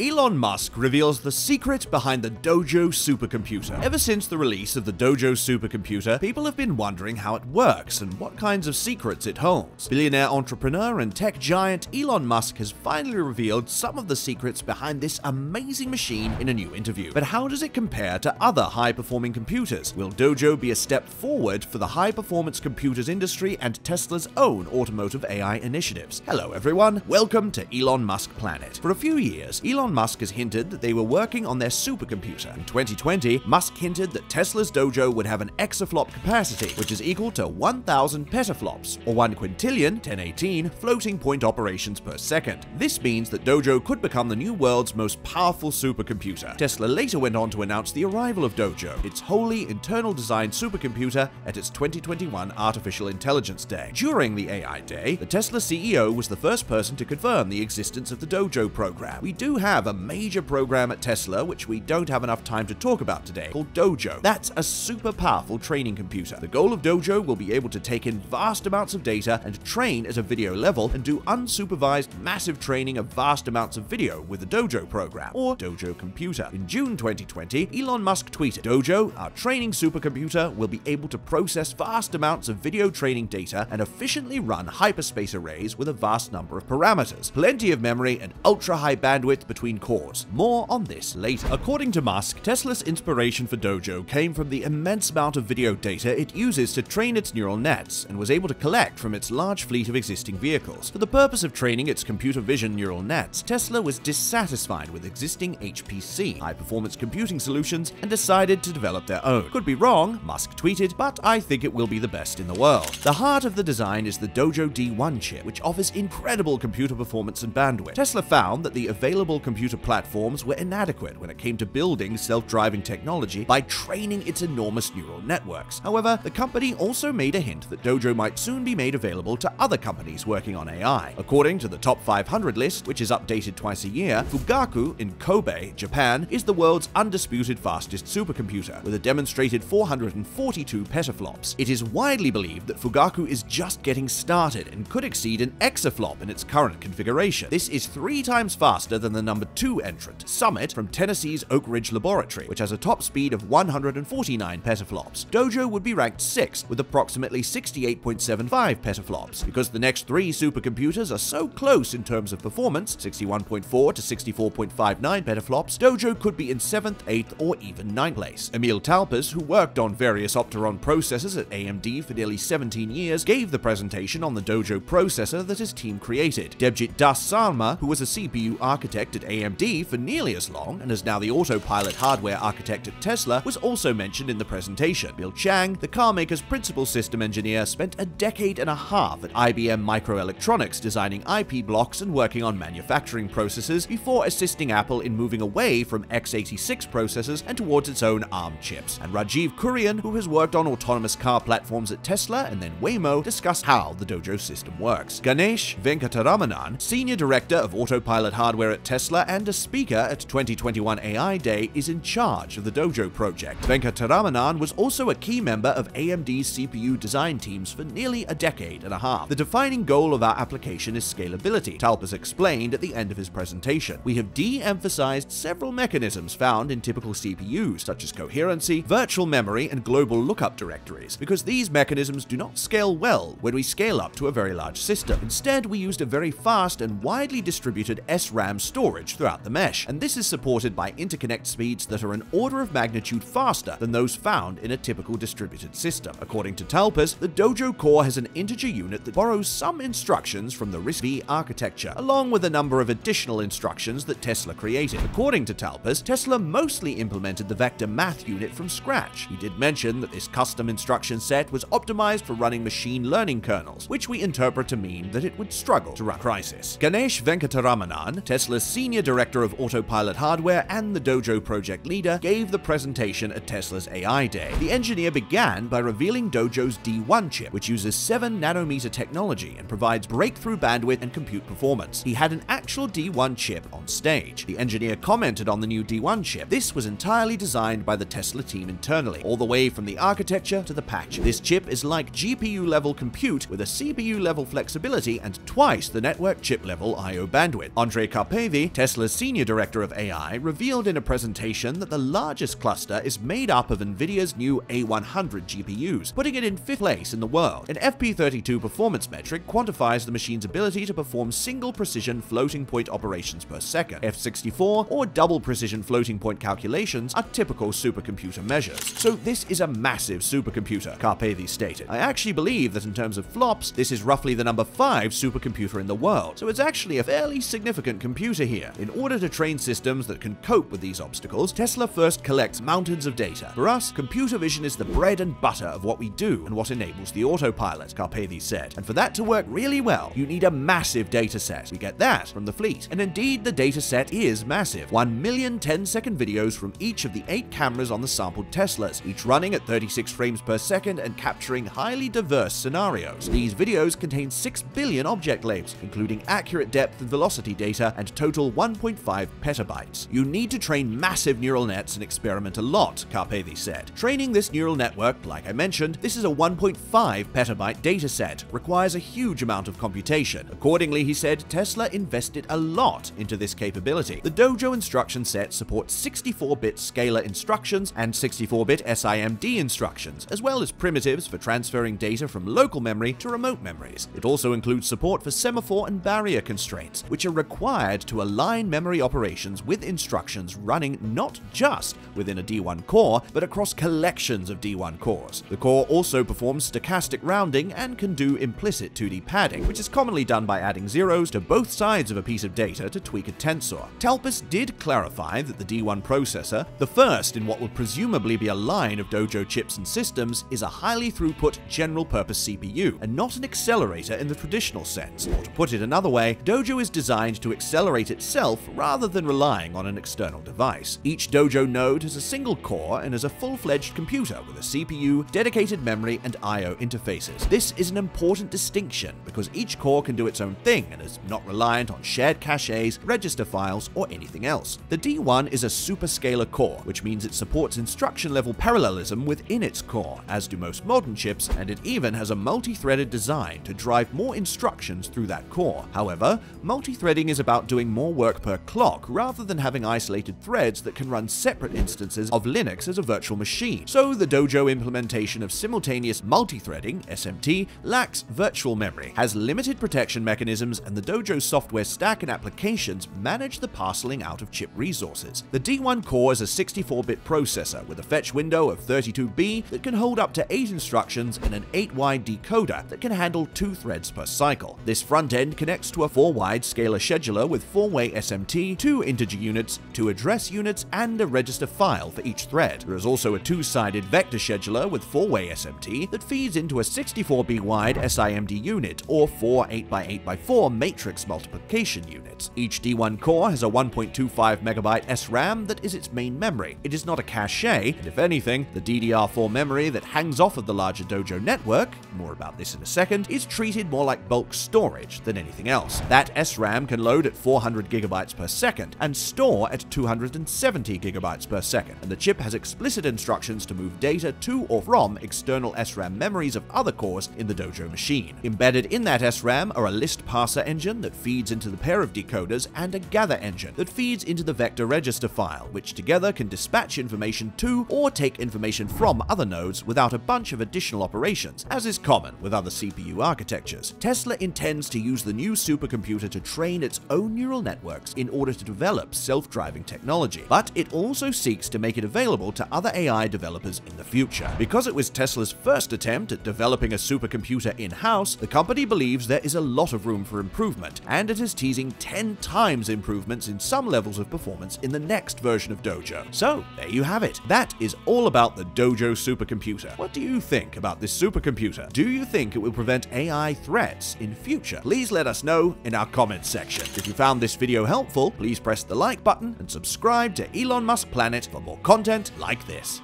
Elon Musk reveals the secret behind the Dojo supercomputer. Ever since the release of the Dojo supercomputer, people have been wondering how it works and what kinds of secrets it holds. Billionaire entrepreneur and tech giant Elon Musk has finally revealed some of the secrets behind this amazing machine in a new interview. But how does it compare to other high-performing computers? Will Dojo be a step forward for the high-performance computers industry and Tesla's own automotive AI initiatives? Hello everyone, welcome to Elon Musk Planet. For a few years, Elon Elon Musk has hinted that they were working on their supercomputer. In 2020, Musk hinted that Tesla's Dojo would have an exaflop capacity, which is equal to 1,000 petaflops, or 1 quintillion 1018 floating point operations per second. This means that Dojo could become the new world's most powerful supercomputer. Tesla later went on to announce the arrival of Dojo, its wholly internal designed supercomputer, at its 2021 Artificial Intelligence Day. During the AI Day, the Tesla CEO was the first person to confirm the existence of the Dojo program. We do have have a major program at Tesla which we don't have enough time to talk about today, called Dojo. That's a super powerful training computer. The goal of Dojo will be able to take in vast amounts of data and train at a video level and do unsupervised massive training of vast amounts of video with the Dojo program, or Dojo computer. In June 2020, Elon Musk tweeted, Dojo, our training supercomputer, will be able to process vast amounts of video training data and efficiently run hyperspace arrays with a vast number of parameters, plenty of memory and ultra-high bandwidth between between cores. More on this later. According to Musk, Tesla's inspiration for Dojo came from the immense amount of video data it uses to train its neural nets and was able to collect from its large fleet of existing vehicles. For the purpose of training its computer vision neural nets, Tesla was dissatisfied with existing HPC, high-performance computing solutions, and decided to develop their own. Could be wrong, Musk tweeted, but I think it will be the best in the world. The heart of the design is the Dojo D1 chip, which offers incredible computer performance and bandwidth. Tesla found that the available computer platforms were inadequate when it came to building self-driving technology by training its enormous neural networks. However, the company also made a hint that Dojo might soon be made available to other companies working on AI. According to the top 500 list, which is updated twice a year, Fugaku in Kobe, Japan, is the world's undisputed fastest supercomputer, with a demonstrated 442 petaflops. It is widely believed that Fugaku is just getting started and could exceed an exaflop in its current configuration. This is three times faster than the number 2 entrant, Summit from Tennessee's Oak Ridge Laboratory, which has a top speed of 149 petaflops. Dojo would be ranked 6th with approximately 68.75 petaflops. Because the next three supercomputers are so close in terms of performance, 61.4 to 64.59 petaflops, Dojo could be in 7th, 8th, or even 9th place. Emil Talpes, who worked on various Opteron processors at AMD for nearly 17 years, gave the presentation on the Dojo processor that his team created. Debjit Das Sarma, who was a CPU architect at AMD, for nearly as long and is now the autopilot hardware architect at Tesla, was also mentioned in the presentation. Bill Chang, the carmaker's principal system engineer, spent a decade and a half at IBM Microelectronics designing IP blocks and working on manufacturing processes before assisting Apple in moving away from x86 processors and towards its own ARM chips. And Rajiv Kurian, who has worked on autonomous car platforms at Tesla and then Waymo, discussed how the Dojo system works. Ganesh Venkataramanan, senior director of autopilot hardware at Tesla and a speaker at 2021 AI Day, is in charge of the Dojo project. Venkataramanan was also a key member of AMD's CPU design teams for nearly a decade and a half. The defining goal of our application is scalability, Talpes explained at the end of his presentation. We have de-emphasized several mechanisms found in typical CPUs, such as coherency, virtual memory, and global lookup directories, because these mechanisms do not scale well when we scale up to a very large system. Instead, we used a very fast and widely distributed SRAM storage throughout the mesh, and this is supported by interconnect speeds that are an order of magnitude faster than those found in a typical distributed system. According to Talpes, the Dojo core has an integer unit that borrows some instructions from the RISC-V architecture, along with a number of additional instructions that Tesla created. According to Talpes, Tesla mostly implemented the vector math unit from scratch. He did mention that this custom instruction set was optimized for running machine learning kernels, which we interpret to mean that it would struggle to run Crysis. Ganesh Venkataramanan, Tesla's senior director of autopilot hardware and the Dojo project leader, gave the presentation at Tesla's AI Day. The engineer began by revealing Dojo's D1 chip, which uses 7 nanometer technology and provides breakthrough bandwidth and compute performance. He had an actual D1 chip on stage. The engineer commented on the new D1 chip. This was entirely designed by the Tesla team internally, all the way from the architecture to the patch. This chip is like GPU-level compute with a CPU-level flexibility and twice the network chip-level I.O. bandwidth. Andre Karpathy, Tesla Tesla's senior director of AI revealed in a presentation that the largest cluster is made up of NVIDIA's new A100 GPUs, putting it in fifth place in the world. An FP32 performance metric quantifies the machine's ability to perform single precision floating point operations per second. F64 or double precision floating point calculations are typical supercomputer measures. So this is a massive supercomputer, Karpathy stated. I actually believe that in terms of flops, this is roughly the number 5 supercomputer in the world, so it's actually a fairly significant computer here. In order to train systems that can cope with these obstacles, Tesla first collects mountains of data. For us, computer vision is the bread and butter of what we do and what enables the autopilot, Karpathy said. And for that to work really well, you need a massive data set. We get that from the fleet. And indeed, the data set is massive. 1 million 10-second videos from each of the 8 cameras on the sampled Teslas, each running at 36 frames per second and capturing highly diverse scenarios. These videos contain 6 billion object labels, including accurate depth and velocity data, and total 1.5 petabytes. You need to train massive neural nets and experiment a lot, Karpathy said. Training this neural network, like I mentioned, this is a 1.5 petabyte dataset, requires a huge amount of computation. Accordingly, he said, Tesla invested a lot into this capability. The Dojo instruction set supports 64-bit scalar instructions and 64-bit SIMD instructions, as well as primitives for transferring data from local memory to remote memories. It also includes support for semaphore and barrier constraints, which are required to align memory operations with instructions running not just within a D1 core, but across collections of D1 cores. The core also performs stochastic rounding and can do implicit 2D padding, which is commonly done by adding zeros to both sides of a piece of data to tweak a tensor. Talpes did clarify that the D1 processor, the first in what will presumably be a line of Dojo chips and systems, is a highly throughput general-purpose CPU, and not an accelerator in the traditional sense. Or to put it another way, Dojo is designed to accelerate itself rather than relying on an external device. Each Dojo node has a single core and is a full-fledged computer with a CPU, dedicated memory, and I.O. interfaces. This is an important distinction because each core can do its own thing and is not reliant on shared caches, register files, or anything else. The D1 is a superscalar core, which means it supports instruction-level parallelism within its core, as do most modern chips, and it even has a multi-threaded design to drive more instructions through that core. However, multi-threading is about doing more work per clock rather than having isolated threads that can run separate instances of Linux as a virtual machine. So the Dojo implementation of simultaneous multi-threading, SMT, lacks virtual memory, has limited protection mechanisms, and the Dojo software stack and applications manage the parceling out of chip resources. The D1 core is a 64-bit processor with a fetch window of 32B that can hold up to 8 instructions and an 8-wide decoder that can handle 2 threads per cycle. This front end connects to a 4-wide scalar scheduler with 4-way SMT, 2 integer units, 2 address units, and a register file for each thread. There is also a two-sided vector scheduler with 4-way SMT that feeds into a 64B wide SIMD unit, or 4 8x8x4 matrix multiplication units. Each D1 core has a 1.25 megabyte SRAM that is its main memory. It is not a cache, and if anything, the DDR4 memory that hangs off of the larger Dojo network, more about this in a second, is treated more like bulk storage than anything else. That SRAM can load at 400 gigabytes per second and store at 270 gigabytes per second, and the chip has explicit instructions to move data to or from external SRAM memories of other cores in the Dojo machine. Embedded in that SRAM are a list parser engine that feeds into the pair of decoders and a gather engine that feeds into the vector register file, which together can dispatch information to or take information from other nodes without a bunch of additional operations, as is common with other CPU architectures. Tesla intends to use the new supercomputer to train its own neural networks in order to develop self-driving technology, but it also seeks to make it available to other AI developers in the future. Because it was Tesla's first attempt at developing a supercomputer in-house, the company believes there is a lot of room for improvement, and it is teasing 10 times improvements in some levels of performance in the next version of Dojo. So, there you have it. That is all about the Dojo supercomputer. What do you think about this supercomputer? Do you think it will prevent AI threats in future? Please let us know in our comments section. If you found this video helpful, please press the like button and subscribe to Elon Musk Planet for more content like this.